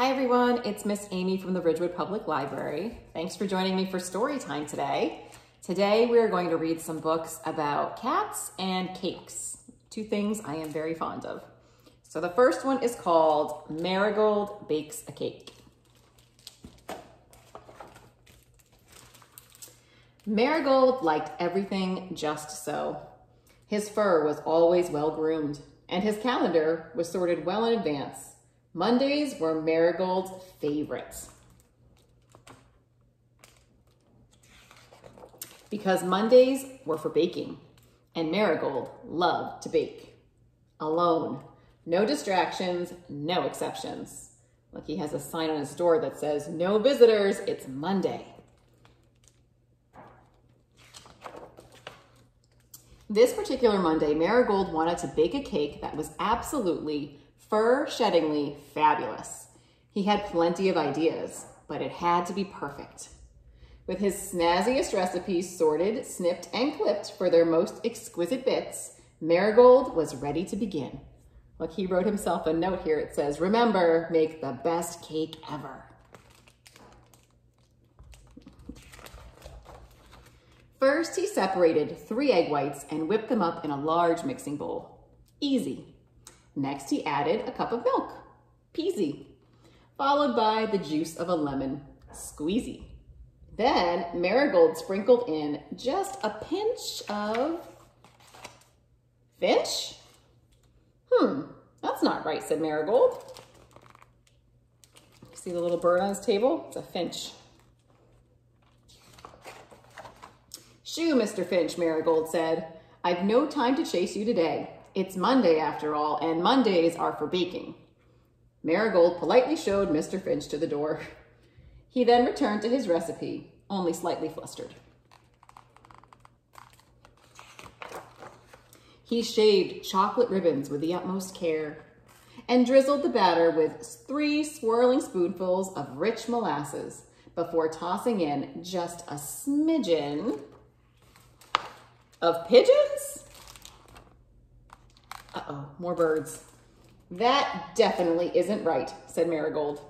Hi everyone, it's Miss Amy from the Ridgewood Public Library. Thanks for joining me for story time today. Today we are going to read some books about cats and cakes, two things I am very fond of. So the first one is called Marigold Bakes a Cake. Marigold liked everything just so. His fur was always well groomed, and his calendar was sorted well in advance. Mondays were Marigold's favorites. Because Mondays were for baking, and Marigold loved to bake. Alone. No distractions, no exceptions. Look, he has a sign on his door that says, no visitors, it's Monday. This particular Monday, Marigold wanted to bake a cake that was absolutely fur-sheddingly fabulous. He had plenty of ideas, but it had to be perfect. With his snazziest recipes sorted, snipped, and clipped for their most exquisite bits, Marigold was ready to begin. Look, he wrote himself a note here. It says, remember, make the best cake ever. First, he separated three egg whites and whipped them up in a large mixing bowl. Easy. Next, he added a cup of milk. Peasy. Followed by the juice of a lemon. Squeezy. Then, Marigold sprinkled in just a pinch of Finch? Hmm, that's not right, said Marigold. See the little bird on his table? It's a finch. Shoo, Mr. Finch, Marigold said. I've no time to chase you today. It's Monday after all, and Mondays are for baking. Marigold politely showed Mr. Finch to the door. He then returned to his recipe, only slightly flustered. He shaved chocolate ribbons with the utmost care and drizzled the batter with three swirling spoonfuls of rich molasses before tossing in just a smidgen of pigeons? Uh-oh, more birds. That definitely isn't right, said Marigold.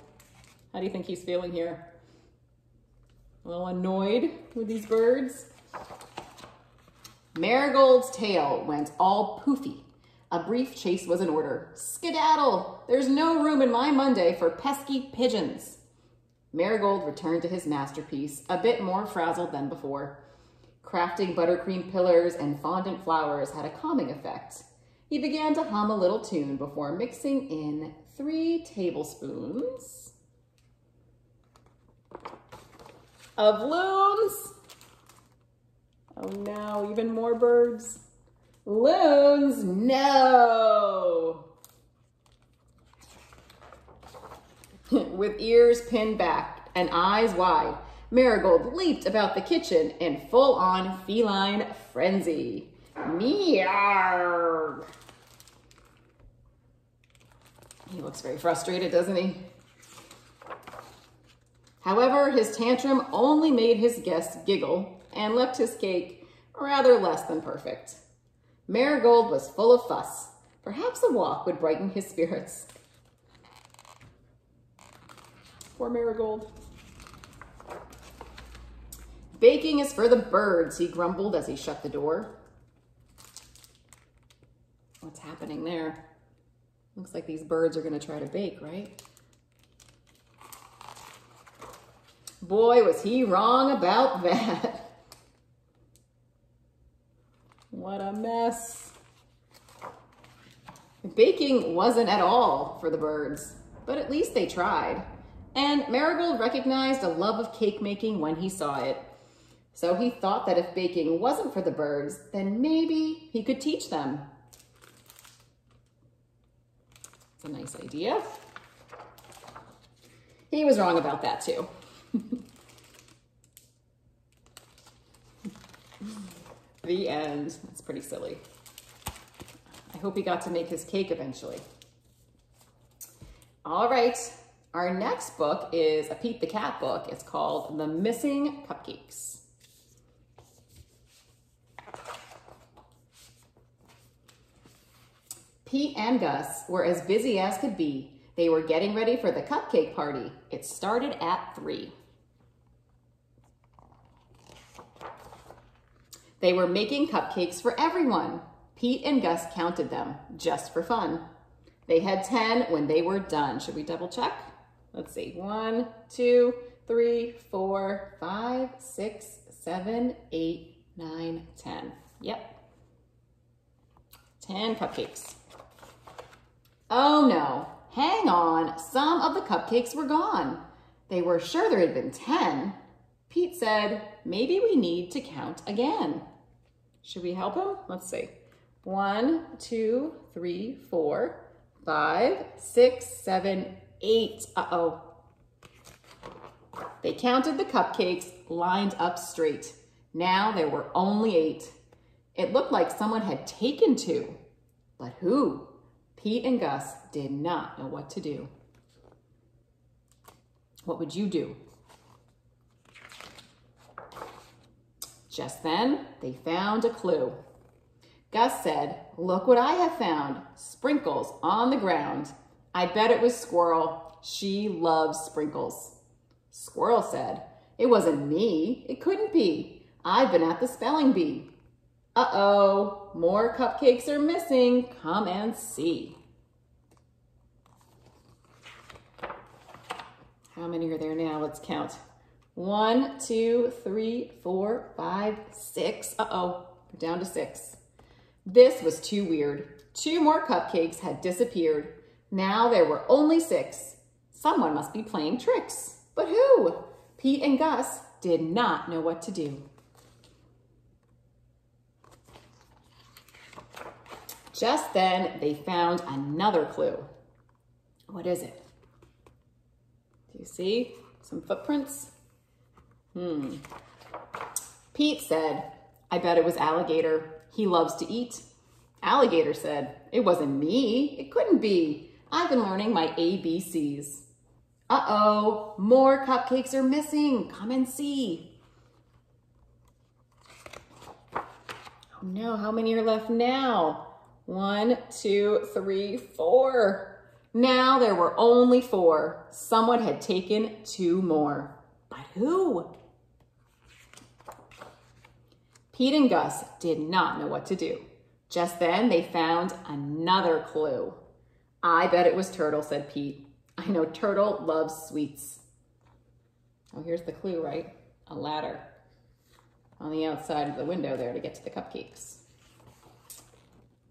How do you think he's feeling here? A little annoyed with these birds? Marigold's tail went all poofy. A brief chase was in order. Skedaddle! There's no room in my Monday for pesky pigeons. Marigold returned to his masterpiece, a bit more frazzled than before. Crafting buttercream pillars and fondant flowers had a calming effect. He began to hum a little tune before mixing in three tablespoons of loons. Oh no, even more birds. Loons, no. With ears pinned back and eyes wide, Marigold leaped about the kitchen in full-on feline frenzy. Meow. He looks very frustrated, doesn't he? However, his tantrum only made his guests giggle and left his cake rather less than perfect. Marigold was full of fuss. Perhaps a walk would brighten his spirits. Poor Marigold. Baking is for the birds, he grumbled as he shut the door. What's happening there? Looks like these birds are going to try to bake, right? Boy, was he wrong about that. What a mess. Baking wasn't at all for the birds, but at least they tried. And Marigold recognized a love of cake making when he saw it. So he thought that if baking wasn't for the birds, then maybe he could teach them. It's a nice idea. He was wrong about that too. the end. That's pretty silly. I hope he got to make his cake eventually. All right, our next book is a Pete the Cat book. It's called The Missing Cupcakes. Pete and Gus were as busy as could be. They were getting ready for the cupcake party. It started at 3. They were making cupcakes for everyone. Pete and Gus counted them, just for fun. They had 10 when they were done. Should we double check? Let's see. One, two, three, four, five, six, seven, eight, nine, ten. Yep. 10 cupcakes. Oh no, hang on. Some of the cupcakes were gone. They were sure there had been 10. Pete said, maybe we need to count again. Should we help him? Let's see. One, two, three, four, five, six, seven, eight. Uh-oh. They counted the cupcakes lined up straight. Now there were only eight. It looked like someone had taken two. But who? Pete and Gus did not know what to do. What would you do? Just then, they found a clue. Gus said, look what I have found. Sprinkles on the ground. I bet it was Squirrel. She loves sprinkles. Squirrel said, it wasn't me. It couldn't be. I've been at the spelling bee. Uh-oh, more cupcakes are missing. Come and see. How many are there now? Let's count. One, two, three, four, five, six. Uh-oh, we're down to six. This was too weird. Two more cupcakes had disappeared. Now there were only six. Someone must be playing tricks. But who? Pete and Gus did not know what to do. Just then, they found another clue. What is it? Do you see some footprints? Hmm. Pete said, I bet it was alligator. He loves to eat. Alligator said, it wasn't me. It couldn't be. I've been learning my ABCs. Uh-oh, more cupcakes are missing. Come and see. Oh no, how many are left now? One, two, three, four. Now there were only four. Someone had taken two more. But who? Pete and Gus did not know what to do. Just then they found another clue. I bet it was Turtle, said Pete. I know Turtle loves sweets. Oh, here's the clue, right? A ladder on the outside of the window there to get to the cupcakes.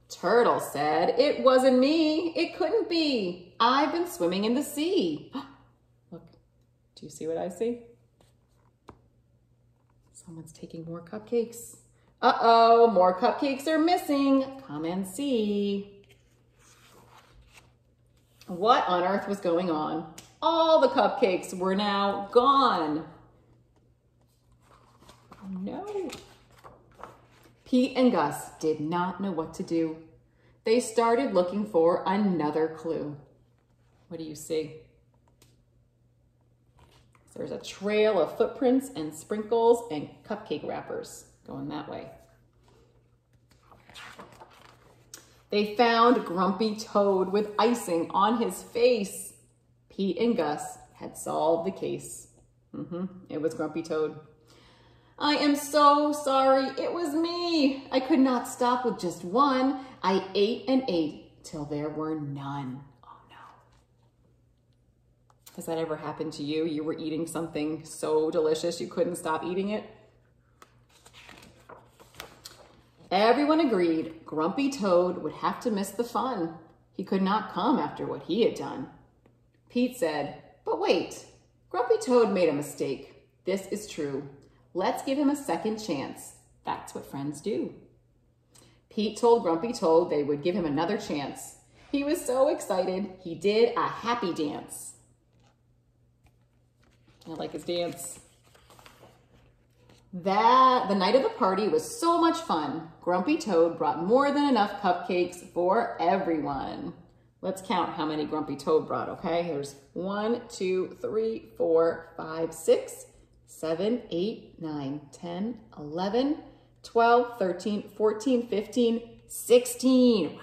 Turtle said, it wasn't me. It couldn't be. I've been swimming in the sea. Look, do you see what I see? Someone's taking more cupcakes. Uh-oh, more cupcakes are missing. Come and see. What on earth was going on? All the cupcakes were now gone. No. Pete and Gus did not know what to do they started looking for another clue. What do you see? There's a trail of footprints and sprinkles and cupcake wrappers going that way. They found Grumpy Toad with icing on his face. Pete and Gus had solved the case. Mm -hmm. It was Grumpy Toad. I am so sorry. It was me. I could not stop with just one. I ate and ate till there were none. Oh no. Has that ever happened to you? You were eating something so delicious you couldn't stop eating it? Everyone agreed Grumpy Toad would have to miss the fun. He could not come after what he had done. Pete said, but wait, Grumpy Toad made a mistake. This is true. Let's give him a second chance. That's what friends do. Pete told Grumpy Toad they would give him another chance. He was so excited, he did a happy dance. I like his dance. That the night of the party was so much fun. Grumpy Toad brought more than enough cupcakes for everyone. Let's count how many Grumpy Toad brought, okay? There's one, two, three, four, five, six, 7, 8, 9, 10, 11, 12, 13, 14, 15, 16. Wow.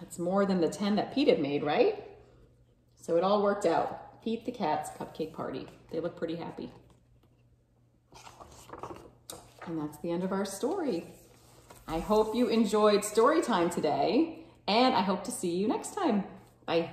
That's more than the 10 that Pete had made, right? So it all worked out. Pete the cat's cupcake party. They look pretty happy. And that's the end of our story. I hope you enjoyed story time today, and I hope to see you next time. Bye.